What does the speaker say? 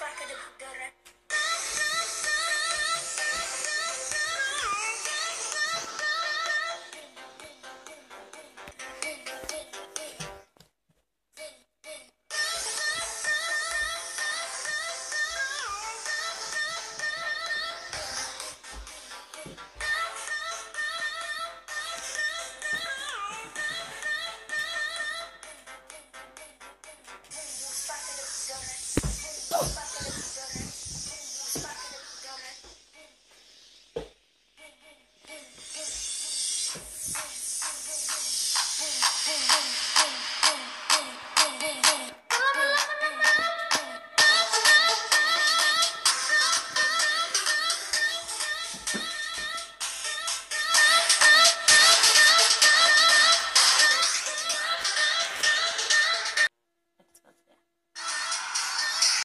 record of the Yes.